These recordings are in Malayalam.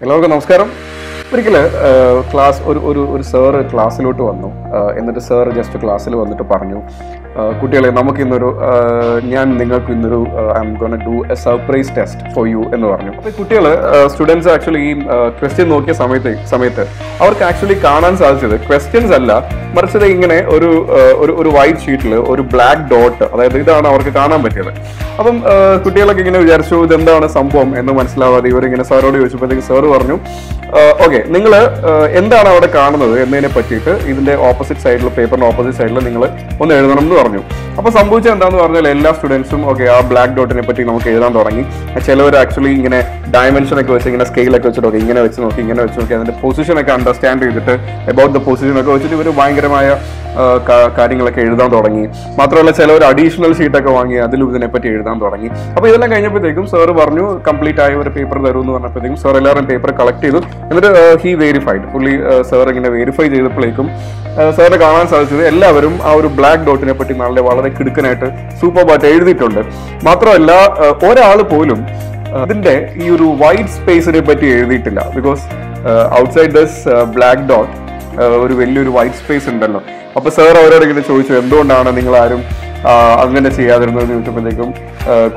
എല്ലാവർക്കും നമസ്കാരം ഒരിക്കൽ ക്ലാസ് ഒരു ഒരു ഒരു സാറ് ക്ലാസ്സിലോട്ട് വന്നു. എന്നിട്ട് സാറ് ജസ്റ്റ് ക്ലാസ്സിൽ വന്നിട്ട് പറഞ്ഞു കുട്ടികളെ നമുക്ക് ഇന്നൊരു ഞാൻ നിങ്ങൾക്ക് ഇന്നൊരു I am gonna do a surprise test for you എന്ന് പറഞ്ഞു. അപ്പോൾ കുട്ടികൾ സ്റ്റുഡൻസ് ആക്ച്വലി ഈ ക്വസ്റ്റ്യൻ നോക്കിയ സമയത്ത് സമയത്ത് അവർക്ക് ആക്ച്വലി കാണാൻ സാധിച്ചത് ക്വസ്റ്റ്യൻസ് അല്ല മറിച്ച് ഇത് ഇങ്ങനെ ഒരു ഒരു ഒരു വൈറ്റ് ഷീറ്റിൽ ഒരു ബ്ലാക്ക് ഡോട്ട് അതായത് ഇതാണ് അവർക്ക് കാണാൻ പറ്റിയത്. അപ്പം കുട്ടികളൊക്കെ ഇങ്ങനെ വിചാരിച്ചു ഇതെന്താണ് സംഭവം? എന്ന് മനസ്സിലാവാതെ ഇവരിങ്ങനെ സാറോട് ചോദിച്ചപ്പോഴത്തേക്ക് സാറ് പറഞ്ഞു ഓക്കെ. നിങ്ങൾ എന്താണ് അവിടെ കാണുന്നത് എന്നതിനെ പറ്റിയിട്ട് ഇതിന്റെ ഓപ്പോസിറ്റ് സൈഡിൽ പേപ്പറിന്റെ ഓപ്പോസിറ്റ് സൈഡിൽ നിങ്ങൾ ഒന്ന് എഴുതണം എന്ന് പറഞ്ഞു. അപ്പോൾ സംഭവിച്ചത് എന്താന്ന് പറഞ്ഞാൽ എല്ലാ സ്റ്റുഡൻസും ഓക്കെ ആ ബ്ലാക്ക് ഡോട്ടിനെ പറ്റി നമുക്ക് എഴുതാൻ തുടങ്ങി. ചിലവർ ആക്ച്വലി ഇങ്ങനെ ഡയമെൻഷൻ ഒക്കെ വെച്ച് ഇങ്ങനെ സ്കെയിലൊക്കെ വെച്ചിട്ട് ഓക്കെ ഇങ്ങനെ വെച്ച് നോക്കി ഇങ്ങനെ വെച്ച് നോക്കി അതിന്റെ പൊസിഷൻ ഒക്കെ അണ്ടർസ്റ്റാൻഡ് ചെയ്തിട്ട് അബൌട്ട് ദ പൊസിഷൻ ഒക്കെ വെച്ചിട്ട് ഇവർ ഭയങ്കരമായ കാര്യങ്ങളൊക്കെ എഴുതാൻ തുടങ്ങി. മാത്രമല്ല ചിലവർ അഡീഷണൽ ഷീറ്റൊക്കെ വാങ്ങി അതിലും ഇതിനെപ്പറ്റി എഴുതാൻ തുടങ്ങി. അപ്പൊ ഇതെല്ലാം കഴിഞ്ഞപ്പോഴത്തേക്കും സാർ പറഞ്ഞു കംപ്ലീറ്റ് ആയ ഒരു പേപ്പർ തരൂ എന്ന് പറഞ്ഞപ്പോഴത്തേക്കും സാർ എല്ലാവരും പേപ്പർ കളക്ട് ചെയ്തു. എന്നിട്ട് ഹി വെരിഫൈഡ് പുള്ളി സാർ ഇങ്ങനെ വെരിഫൈ ചെയ്തപ്പോഴേക്കും സാറിന് കാണാൻ സാധിച്ചത് എല്ലാവരും ആ ഒരു ബ്ലാക്ക് ഡോട്ടിനെ പറ്റി നല്ല വളരെ കിടുക്കനായിട്ട് സൂപ്പർ ബാറ്റ് എഴുതിയിട്ടുണ്ട്. മാത്രമല്ല ഒരാൾ പോലും അതിന്റെ ഈ ഒരു വൈറ്റ് സ്പേസിനെ പറ്റി എഴുതിയിട്ടില്ല. Because outside this black dot ഒരു വലിയൊരു വൈറ്റ് സ്പേസ് ഉണ്ടല്ലോ. അപ്പൊ സാർ അവരോട് ഇങ്ങനെ ചോദിച്ചു എന്തുകൊണ്ടാണ് നിങ്ങൾ ആരും അങ്ങനെ ചെയ്യാതിരുന്നത് എന്ന് ചോദിച്ചപ്പോഴത്തേക്കും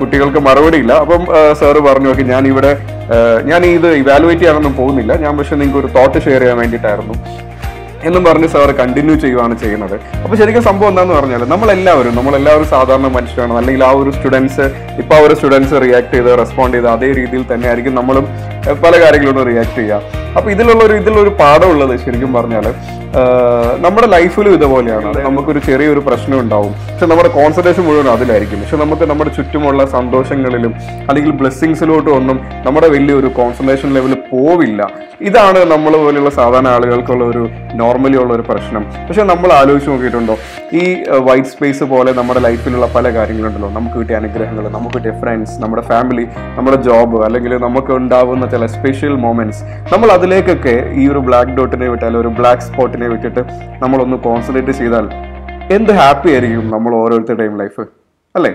കുട്ടികൾക്ക് മറുപടിയില്ല അപ്പം സാറ് പറഞ്ഞു ഓക്കെ ഞാൻ ഇവിടെ ഞാൻ ഇത് ഇവാലുവേറ്റ് ചെയ്യാനൊന്നും പോകുന്നില്ല. ഞാൻ പക്ഷെ നിങ്ങൾക്ക് ഒരു തോട്ട് ഷെയർ ചെയ്യാൻ വേണ്ടിയിട്ടായിരുന്നു. എന്നും പറഞ്ഞ് സാർ കണ്ടിന്യൂ ചെയ്യുകയാണ് ചെയ്യുന്നത്. അപ്പോൾ ശരിക്കും സംഭവം എന്താണെന്ന് പറഞ്ഞാൽ നമ്മളെല്ലാവരും നമ്മളെല്ലാവരും സാധാരണ മനുഷ്യരാണ്. അല്ലെങ്കിൽ ആ ഒരു സ്റ്റുഡൻസ് ഇപ്പൊ ആ ഒരു സ്റ്റുഡൻസ് റിയാക്ട് ചെയ്ത് റെസ്പോണ്ട് ചെയ്ത് അതേ രീതിയിൽ തന്നെ ആയിരിക്കും നമ്മളും പല കാര്യങ്ങളോടും റിയാക്ട് ചെയ്യുക. അപ്പൊ ഇതിലുള്ള ഒരു ഇതിലൊരു പാഠമുള്ളത് ശരിക്കും പറഞ്ഞാൽ നമ്മുടെ ലൈഫിലും ഇതുപോലെയാണ്. നമുക്കൊരു ചെറിയൊരു പ്രശ്നം ഉണ്ടാവും. പക്ഷെ നമ്മുടെ കോൺസെൻട്രേഷൻ മുഴുവൻ അതിലായിരിക്കും. പക്ഷെ നമുക്ക് നമ്മുടെ ചുറ്റുമുള്ള സന്തോഷങ്ങളിലും അല്ലെങ്കിൽ ബ്ലെസ്സിങ്സിലോട്ടും ഒന്നും നമ്മുടെ വലിയൊരു കോൺസെൻട്രേഷൻ ലെവൽ പോവില്ല. ഇതാണ് നമ്മൾ പോലെയുള്ള സാധാരണ ആളുകൾക്കുള്ള ഒരു നോർമലി ഉള്ള ഒരു പ്രശ്നം. പക്ഷെ നമ്മൾ ആലോചിച്ച് നോക്കിയിട്ടുണ്ടോ? ഈ വൈറ്റ് സ്പേസ് പോലെ നമ്മുടെ ലൈഫിലുള്ള പല കാര്യങ്ങളുണ്ടല്ലോ. നമുക്ക് കിട്ടിയ അനുഗ്രഹങ്ങൾ നമുക്ക് കിട്ടിയ ഫ്രണ്ട്സ് നമ്മുടെ ഫാമിലി നമ്മുടെ ജോബ് അല്ലെങ്കിൽ നമുക്ക് ഉണ്ടാവുന്ന ചില സ്പെഷ്യൽ മൊമെന്റ്സ് നമ്മൾ അതിലേക്കൊക്കെ ഈ ഒരു ബ്ലാക്ക് ഡോട്ടിനെ വിട്ട് അല്ലെങ്കിൽ ഒരു ബ്ലാക്ക് സ്പോട്ടിനെ വിട്ടിട്ട് നമ്മളൊന്ന് കോൺസെൻട്രേറ്റ് ചെയ്താൽ എന്ത് ഹാപ്പി ആയിരിക്കും നമ്മൾ ഓരോരുത്തരുടെയും ലൈഫ് അല്ലേ?